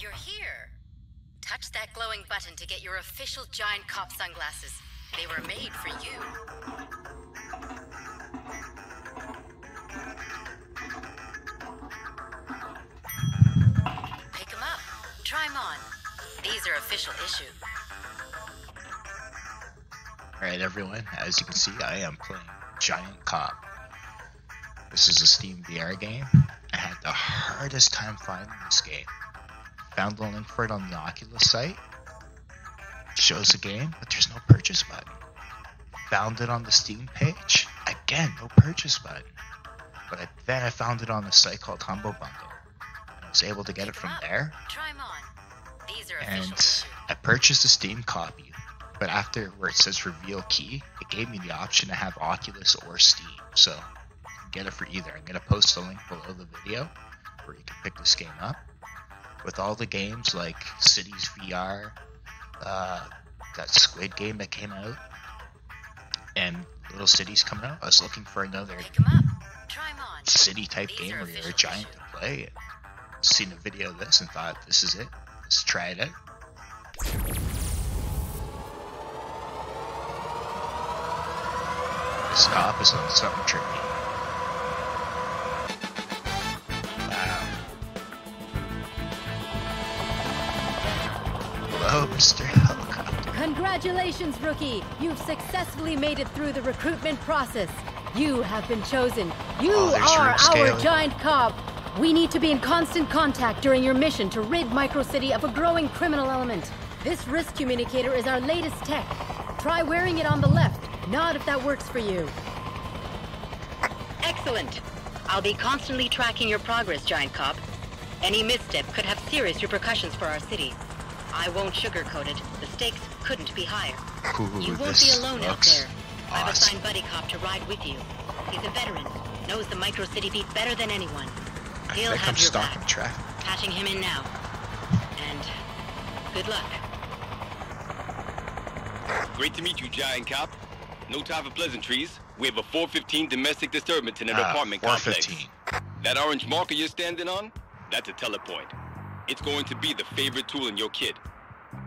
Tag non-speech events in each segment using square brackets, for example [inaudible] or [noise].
You're here. Touch that glowing button to get your official giant cop sunglasses. They were made for you. Pick 'em up. Try 'em on. These are official issue. Alright, everyone, as you can see, I am playing Giant Cop. This is a Steam VR game. I had the hardest time finding this game. Found the link for it on the Oculus site. Shows the game, but there's no purchase button. Found it on the Steam page. Again, no purchase button. But I, then I found it on a site called Humble Bundle. I was able to get it from there. Try 'em on. These are official and. I purchased a Steam copy, but after where it says reveal key, it gave me the option to have Oculus or Steam, so get it for either. I'm gonna post a link below the video where you can pick this game up. With all the games like Cities VR, uh, that Squid game that came out, and Little Cities coming out, I was looking for another Pick 'em up. Try 'em on. city type These game where you're a giant to play. And seen a video of this and thought this is it. Let's try it out. This cop is on something tricky. Hello, Mr. Helicopter. Congratulations, rookie! You've successfully made it through the recruitment process. You have been chosen. You Oh, are our giant cop. We need to be in constant contact during your mission to rid Micro City of a growing criminal element. This risk communicator is our latest tech. Try wearing it on the left. Nod if that works for you. Excellent. I'll be constantly tracking your progress, Giant Cop. Any misstep could have serious repercussions for our city. I won't sugarcoat it. The stakes couldn't be higher. Ooh, You won't be alone out looks there. I've assigned Buddy Cop to ride with you. He's a veteran, knows the Micro City beat better than anyone. He'll think have I'm your stuck back. traffic. Patching him in now. And good luck. Great to meet you, Giant Cop. No time for pleasantries. We have a 415 domestic disturbance in an Ah, apartment complex. 415. That orange marker you're standing on? That's a telepoint. It's going to be the favorite tool in your kit.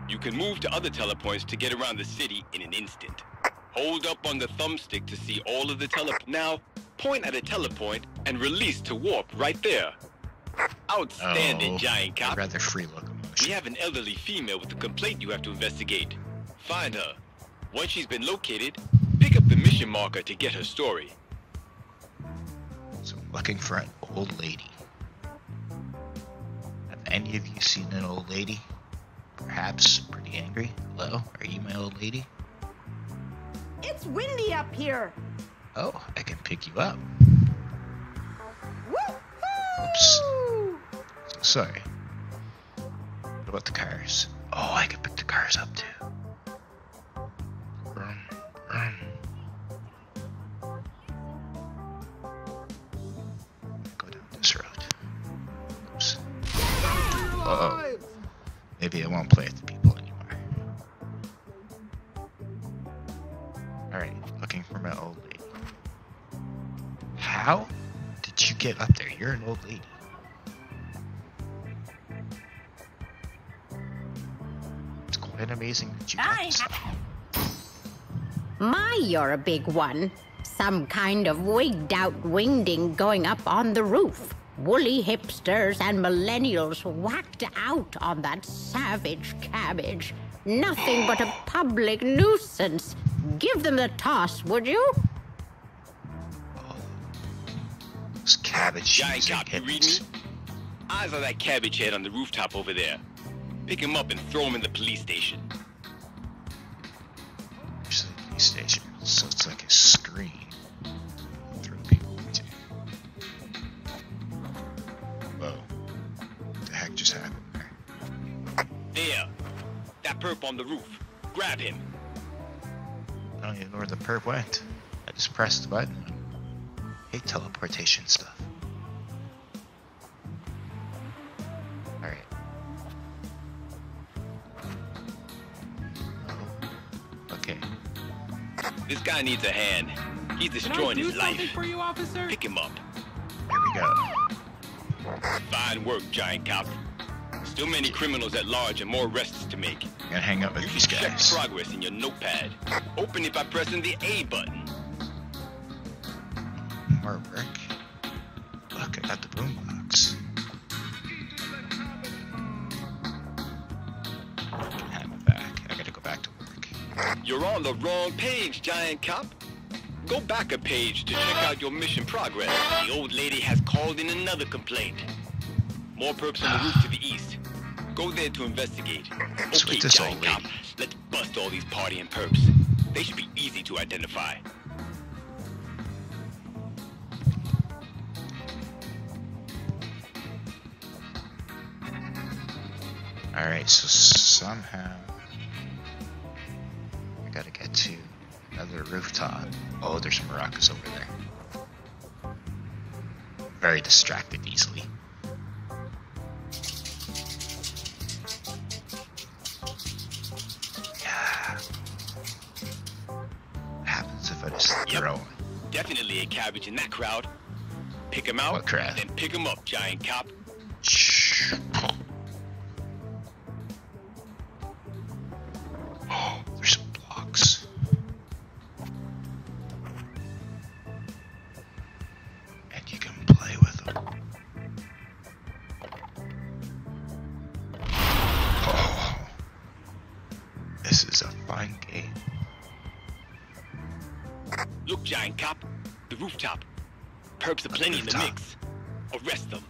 You can move to other telepoints to get around the city in an instant. Hold up on the thumbstick to see all of the tele. Now, point at a telepoint and release to warp right there. Outstanding, Oh, Giant Cop. rather free locomotion. We have an elderly female with a complaint you have to investigate. Find her. Once she's been located, pick up the mission marker to get her story. So I'm looking for an old lady. Have any of you seen an old lady? Perhaps pretty angry? Hello? Are you my old lady? It's windy up here. Oh, I can pick you up. Woo-hoo! Oops. Sorry. What about the cars? Oh, I can pick the cars up too. Maybe I won't play the people anymore. Alright, looking for my old lady. How did you get up there? You're an old lady. It's quite amazing that you got I. My, you're a big one. Some kind of wigged out wingding going up on the roof. Woolly hipsters and millennials whacked out on that savage cabbage. Nothing but a public nuisance. Give them the toss, would you? Those cabbage Giant using Cop, you read me? Eyes on that cabbage head on the rooftop over there. Pick him up and throw him in the police station. Police station, so it's like a screen. Just happened there? There. That perp on the roof. Grab him. I don't even know where the perp went. I just pressed the button. Hate teleportation stuff. Alright. Oh. Okay. This guy needs a hand. He's Can I destroying do his something life. for you, officer? Pick him up. Here we go. Fine work, Giant Cop. Still many criminals at large and more arrests to make. I'm gonna hang out with You these can check guys. progress in your notepad. Open it by pressing the A button. More work. Look, I got the boombox. Have it back. I gotta go back to work. You're on the wrong page, Giant Cop. Go back a page to check out your mission progress. The old lady has called in another complaint. More perps on the roof to the east. Go there to investigate. With Okay, this Giant Cop, let's bust all these partying perps. They should be easy to identify. Alright, so somehow I gotta get to another rooftop. Oh, there's maracas over there. Very distracted easily. Yep. Definitely a cabbage in that crowd. Pick him out, then pick 'em up, Giant Cop. Plenty in the mix. Arrest them.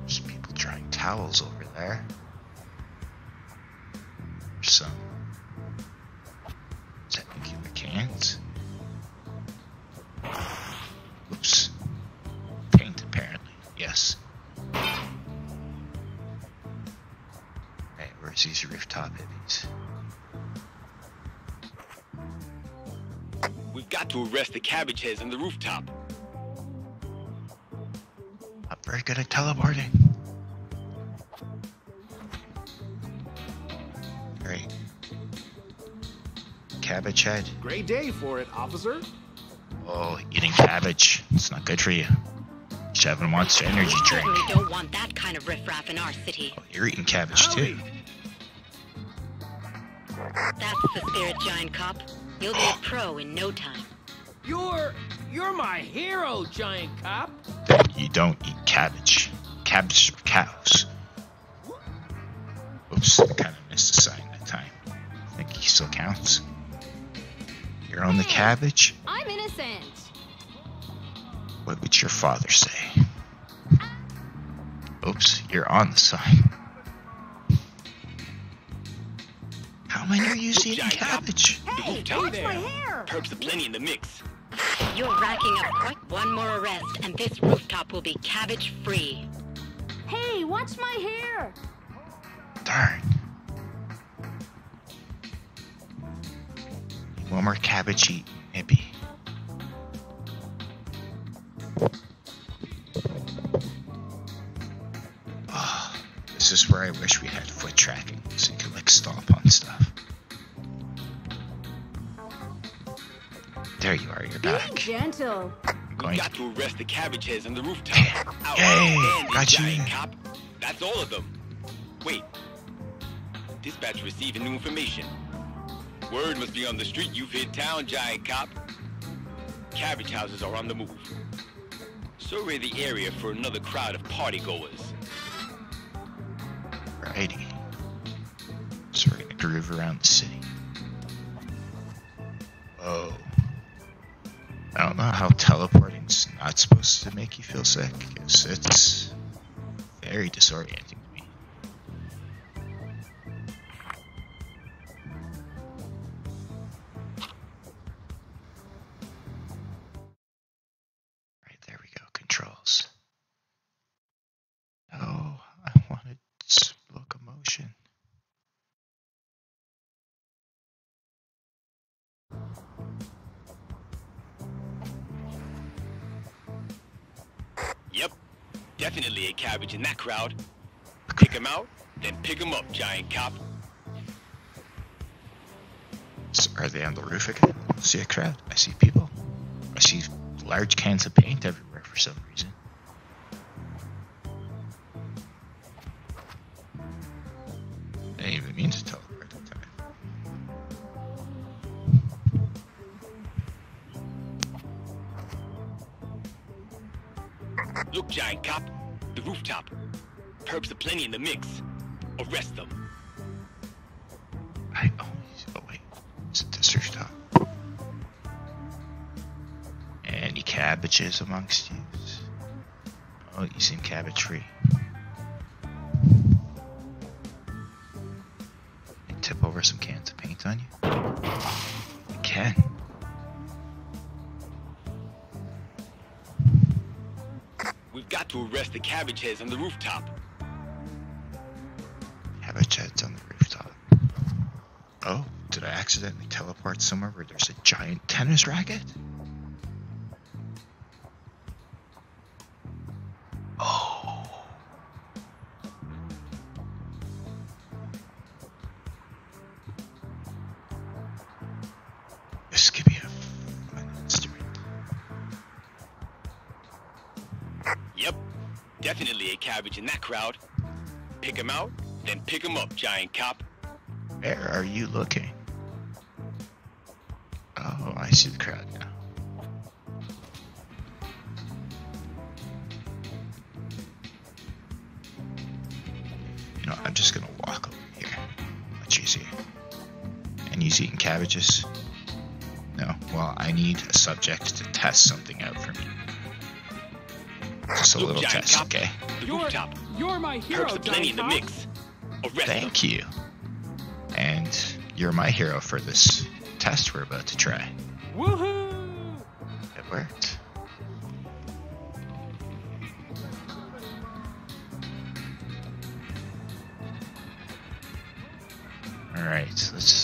There's people drying towels over there. There's some technically cans. Oops. Paint apparently. Yes. Hey, where's these rooftop hippies? We've got to arrest the cabbage heads on the rooftop. Very good at teleporting. Great. Cabbage head. Great day for it, officer. Oh, eating cabbage. It's not good for you. You should have a monster energy drink. Certainly don't want that kind of riffraff in our city. Oh, you're eating cabbage too. That's the spirit, Giant Cop. You'll be a pro in no time. You're you're my hero, giant cop. Then you don't eat cabbage. Cabbage for cows. Oops, I kind of missed a sign that time. I think he still counts. You're on the cabbage? I'm innocent. What would your father say? Oops, you're on the sign. How many are you Look, eating Giant Cop. cabbage? The Hey, rooftop. watch my hair! Perps are plenty in the mix. You're racking up quite one more arrest, and this rooftop will be cabbage free. Hey, watch my hair. Darn. One more cabbage eat, maybe. Ah, this is where I wish we had foot tracking, so you could like stomp on stuff. There you are, you're back. Be gentle. I'm We got to arrest the cabbage heads on the rooftop. Yeah. Yay, Outstanding, got you Giant. Cop. That's all of them. Wait. Dispatch receiving new information. Word must be on the street you've hit town, Giant Cop. Cabbage houses are on the move. Survey the area for another crowd of partygoers. Righty. So we're gonna groove around the city. Whoa. I how teleporting's not supposed to make you feel sick, because it's very disorienting definitely a cabbage in that crowd. Pick him out, then pick him up, Giant Cop. S- Are they on the roof again? I see a crowd. I see people. I see large cans of paint everywhere for some reason. I didn't even mean to teleport Look, Giant Cop. The rooftop. Perps are plenty in the mix. Arrest them. I oh, oh wait, it's a district top. Any cabbages amongst you? Oh, you seem cabbage. To arrest the cabbage heads on the rooftop. Cabbage heads on the rooftop. Oh, did I accidentally teleport somewhere where there's a giant tennis racket? In that crowd. Pick 'em out, then pick 'em up, Giant Cop. Where are you looking? Oh, I see the crowd now. You know, I'm just gonna walk over here. Much easier. And he's eating cabbages? No. Well, I need a subject to test something out for me. Just a Look, little Giant test, Cop. okay? The You're- rooftop. You're my hero, Perps are plenty in the mix. Arrest them. Thank you. And you're my hero for this test we're about to try. Woohoo! It worked. Alright, let's.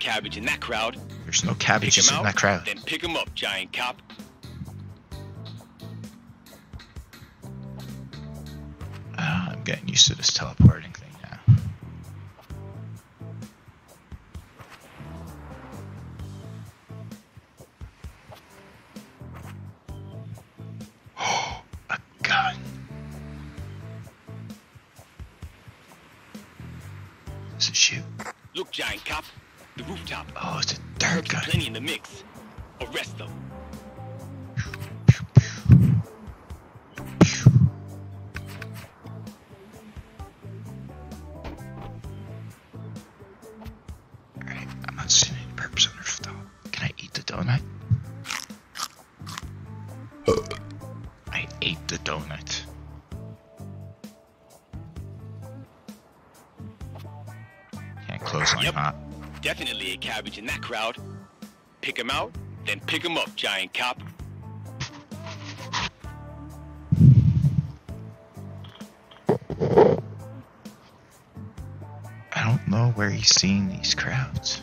Cabbage in that crowd. There's no cabbages in out, that crowd. then pick him up, Giant Cop. Ah, I'm getting used to this teleporting thing close line Yep. up. Definitely a cabbage in that crowd. Pick him out, then pick him up, Giant Cop. I don't know where he's seeing these crowds.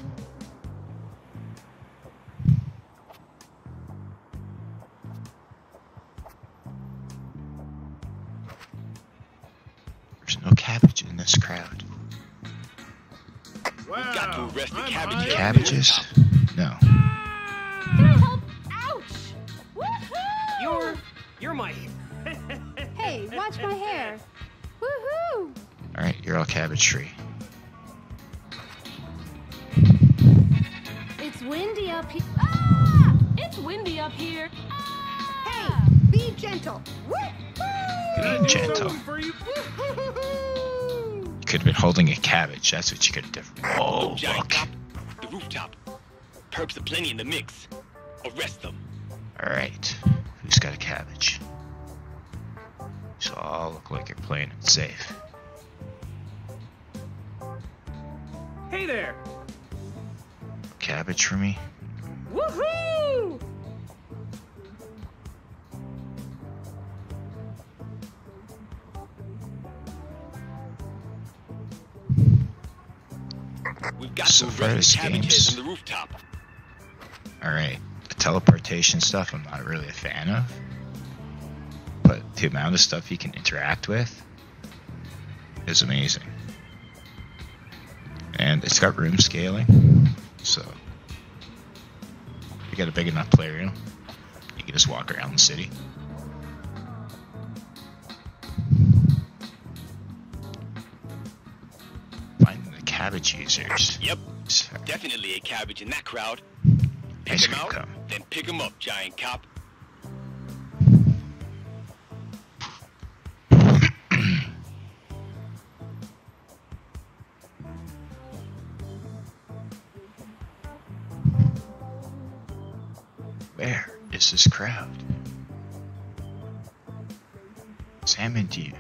Cabbages? No. Can I help? Ouch! Woohoo! You're. You're my. [laughs] Hey, watch my hair. Woohoo! Alright, you're all cabbage free. It's windy up here. Ah! It's windy up here. Ah! Hey, be gentle. Woohoo! Can I Being do gentle. you? You could have been holding a cabbage. That's what you could have done. Oh, Look, rooftop. Perps are plenty in the mix. Arrest them. Alright. Who's got a cabbage? So all look like you're playing it safe. Hey there. Cabbage for me? Woohoo! We've got So far, this game's- on the rooftop. Alright. The teleportation stuff I'm not really a fan of. But the amount of stuff you can interact with is amazing. And it's got room scaling. So you get a big enough playroom. You can just walk around the city. Cabbage users. Yep, definitely a cabbage in that crowd. Pick Ice 'em cream out, cone. then pick 'em up, giant cop. [coughs] Where is this crowd? Examine you.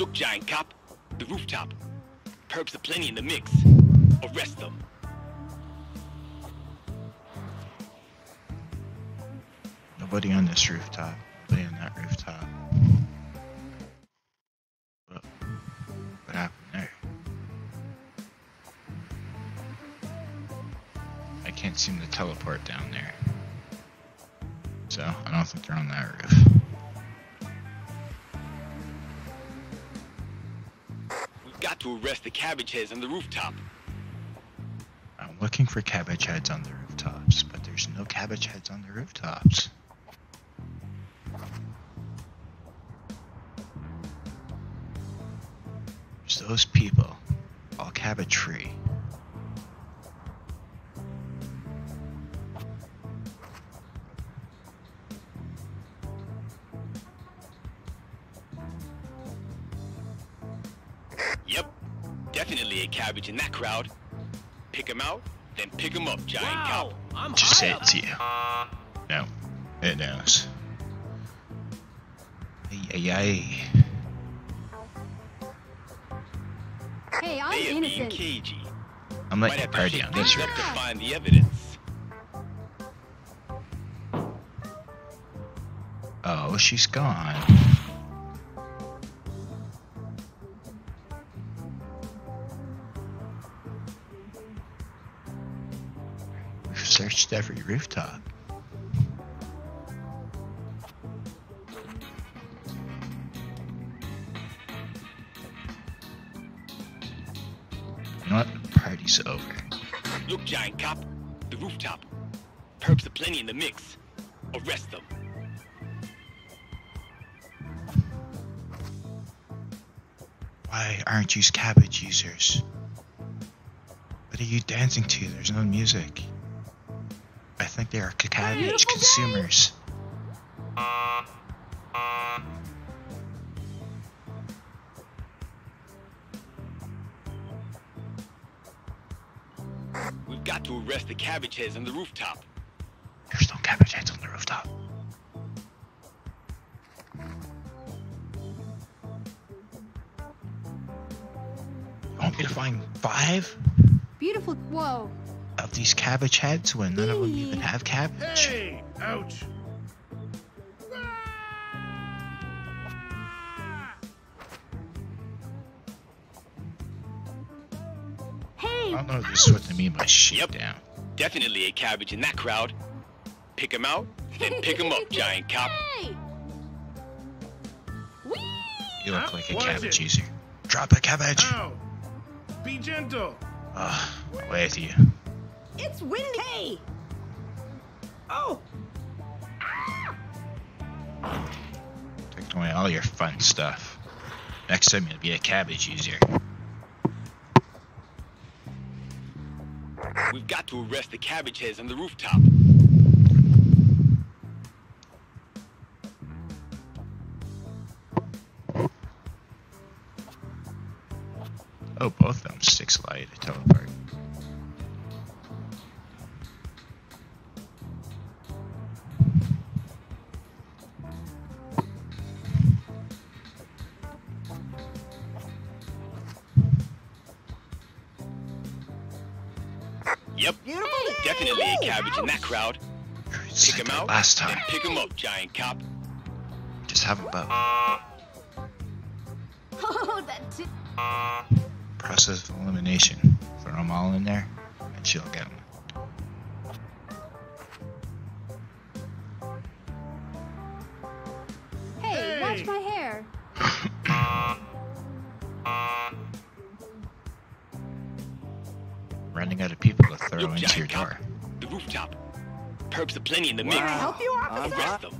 Look, giant cop, the rooftop. Perps are plenty in the mix. Arrest them. Nobody on this rooftop. Nobody on that rooftop. Got to arrest the cabbage heads on the rooftop. I'm looking for cabbage heads on the rooftops, but there's no cabbage heads on the rooftops. There's those people, all cabbage free. Definitely a cabbage in that crowd. Pick 'em out, then pick 'em up, giant Wow, cop. I'm Just say high it up. to you. No, it knows. Ay, ay, ay. Hey, I'm They are innocent. cagey. I'm Might letting you party on this things roof. up to find the evidence. Oh, she's gone. We've every rooftop. You know what? Party's over. Look, giant cop, the rooftop. Perps are plenty in the mix. Arrest them. Why aren't you cabbage users? What are you dancing to? There's no music. I think they are cabbage consumers. We've got to arrest the cabbage heads on the rooftop. There's no cabbage heads on the rooftop. You want me to find five Beautiful. Whoa. Of these cabbage heads when none of them even have cabbage? Hey, ouch. Hey. I don't know this is what they mean by shit Yep. down. Definitely a cabbage in that crowd. Pick 'em out, then pick 'em up, [laughs] giant cop. Hey. You look Huh? like a What is cabbage it? user. Drop a cabbage. Ow. Be gentle. Ugh, with you. It's windy. Hey. Oh. Taking away all your fun stuff. Next time you'll be a cabbage user. We've got to arrest the cabbage heads on the rooftop. Oh, both of them sticks allow you to teleport. Definitely a cabbage in that crowd. Pick like 'em that out, last then pick pick 'em up, giant cop. Just have them both. [laughs] Oh, that. Process of elimination. Throw them all in there, and she'll get them. Rooftop. Perps are plenty in the Wow. mix. Can I help you, officer? Arrest them.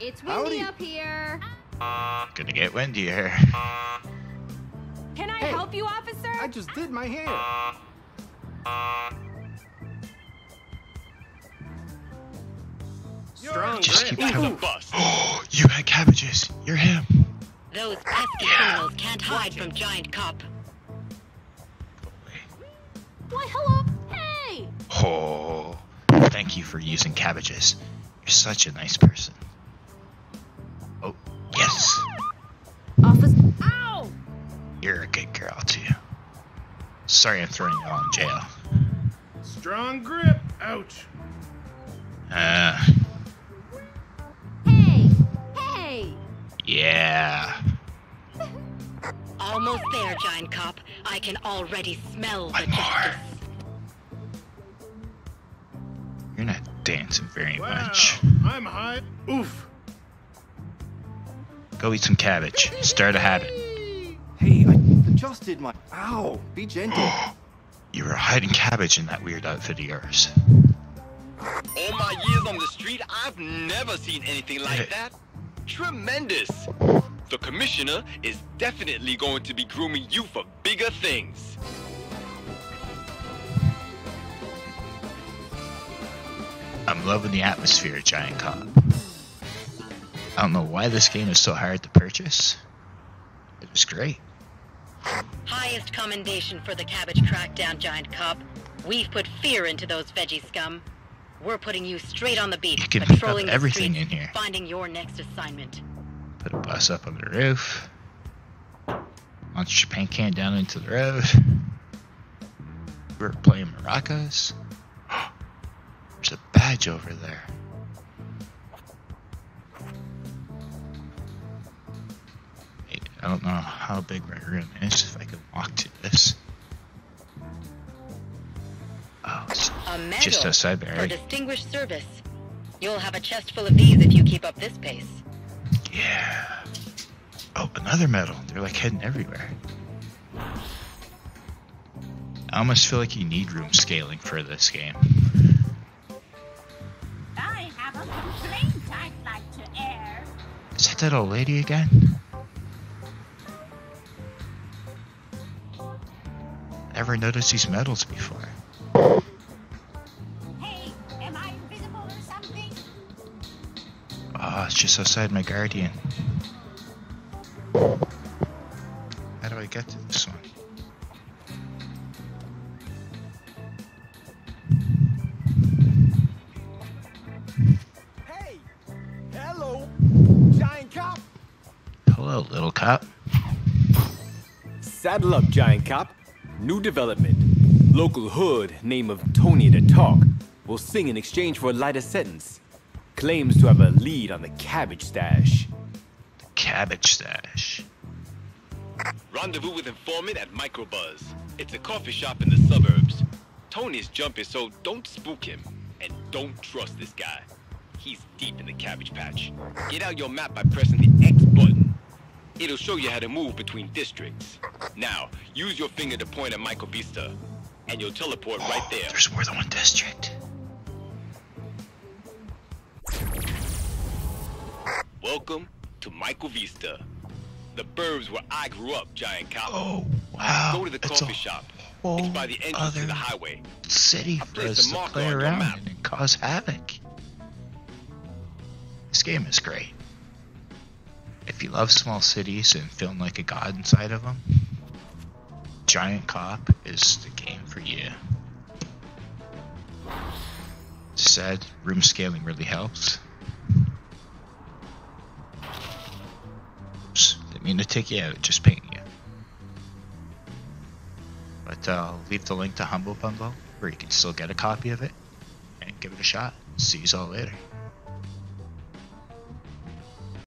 It's windy Howdy. up here. Gonna get windy here. Can I Hey. help you, officer? I just did my hair. Strong Just grip. keep That's a coming. Oh, you had cabbages. You're him. Those pesky criminals can't hide from Giant Cop. Why, hello. Hey. Oh, thank you for using cabbages. You're such a nice person. Oh, yes. [gasps] Office. Ow! You're a good girl, too. Sorry I'm throwing you all in jail. Strong grip. Ouch. Uh, Hey. Hey. yeah. Almost there, Giant Cop. I can already smell the One more. justice. You're not dancing very Wow. much. I'm high. Oof. Go eat some cabbage. Start a habit. Hey, I adjusted my. Ow! Be gentle. [gasps] You were hiding cabbage in that weird outfit of yours. All my years on the street, I've never seen anything like that. Tremendous. The commissioner is definitely going to be grooming you for bigger things. I'm loving the atmosphere, Giant Cop. I don't know why this game is so hard to purchase. It was great. Highest commendation for the cabbage crackdown, Giant Cop. We've put fear into those veggie scum. We're putting you straight on the beat, You can pick patrolling the everything streets, in here. finding your next assignment. Put a bus up on the roof. Launch your paint can down into the road. We're playing maracas. [gasps] There's a badge over there. I don't know how big my room is if I can walk to this. Oh, it's A medal just outside for distinguished service. You'll have a chest full of these if you keep up this pace. Yeah. Oh, another medal. They're like hidden everywhere. I almost feel like you need room scaling for this game. I have a complaint I'd like to air. Is that that old lady again? Never noticed these medals before. Just outside my guardian. How do I get to this one? Hey. Hello. Giant cop. Hello, little cop. Saddle up, Giant Cop. New development. Local hood, name of Tony the Talk, will sing in exchange for a lighter sentence. Claims to have a lead on the cabbage stash. Cabbage stash. Rendezvous with informant at Microbuzz. It's a coffee shop in the suburbs. Tony's jumping, so don't spook him. And don't trust this guy. He's deep in the cabbage patch. Get out your map by pressing the X button. It'll show you how to move between districts. Now, use your finger to point at Micro Vista, and you'll teleport right oh, there. There's more than one district. Welcome to Micro Vista. The burbs where I grew up, Giant Cop. Oh, wow. Go to the It's coffee shop. It's by the entrance to the highway. city I for us to play around in and cause havoc. This game is great. If you love small cities and feeling like a god inside of them, Giant Cop is the game for you. Said room scaling really helps. Mean to take you out, just painting you. But uh, I'll leave the link to Humble Bundle where you can still get a copy of it and give it a shot. See you all later.